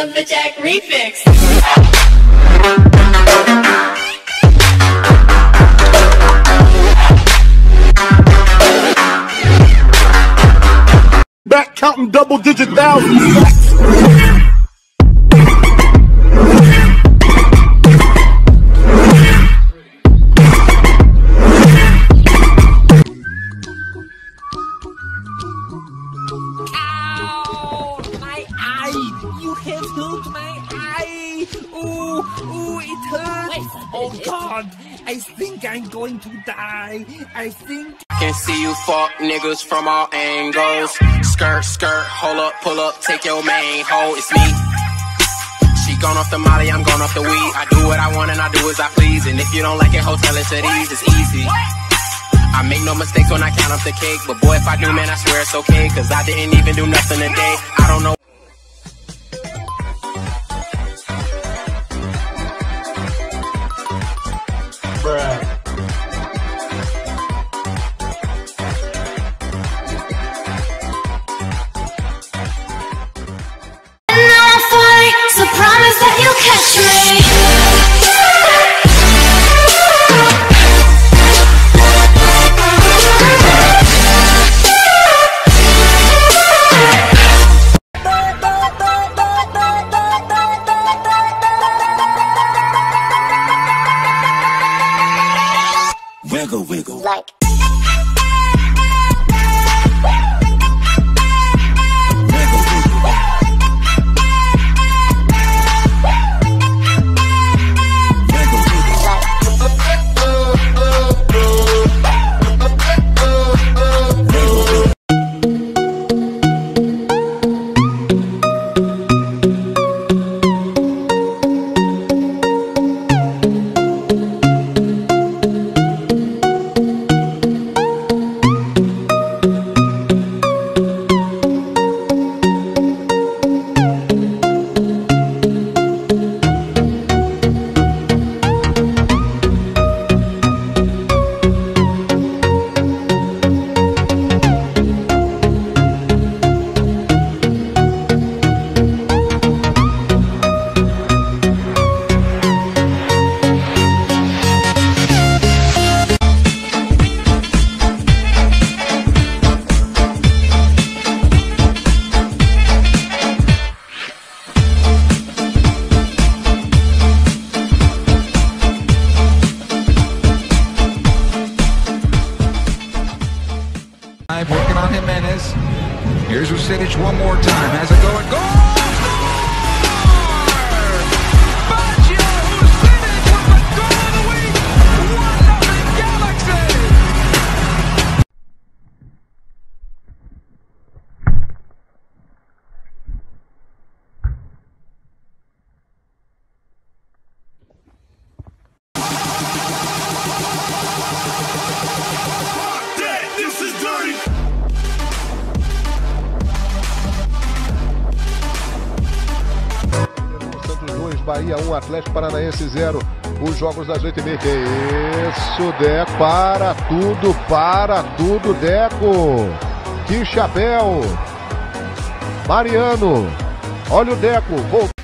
Lumberjack Remix. Back counting double digit thousands. I think I'm going to die! I think. I Can see you fuck niggas from all angles. Skirt, skirt, hold up, pull up, take your main hoe. It's me. She gone off the molly, I'm gone off the weed. I do what I want and I do as I please. And if you don't like it, hotel it to these. It's easy. I make no mistakes when I count up the cake. But boy, if I do, man, I swear it's okay. Cause I didn't even do nothing today. I don't know. Promise that you'll catch me. Working on Jimenez. Here's Vucevic one more time. Has it going. Goal! 2, Bahia 1, Atlético Paranaense 0. Os jogos das 8h30. Que isso, Deco. Para tudo, para tudo, Deco. Que chapéu. Mariano. Olha o Deco. Voltou.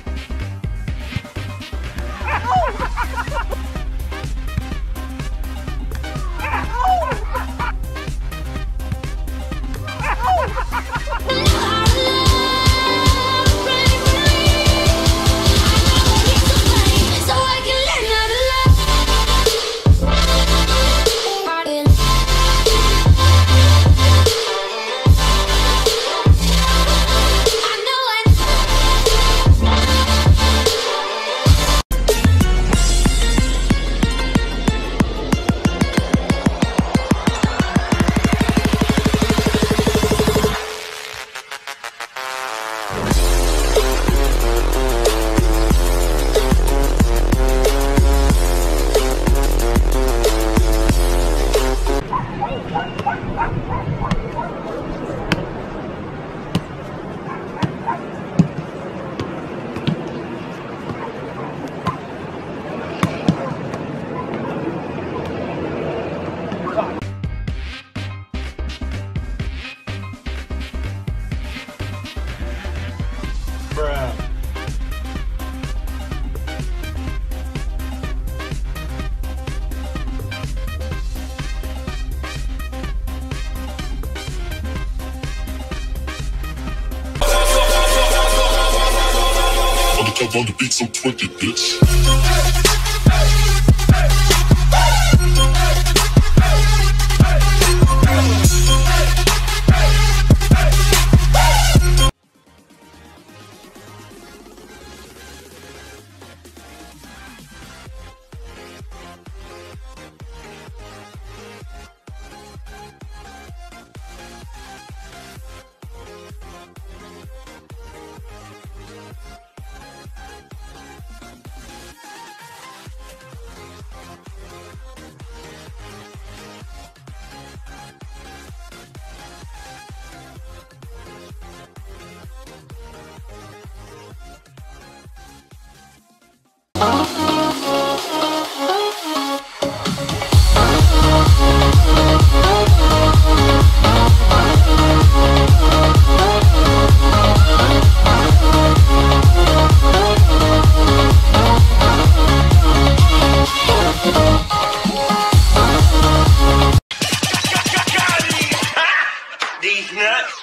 Cause on the beat, so twerk it, bitch. nuts.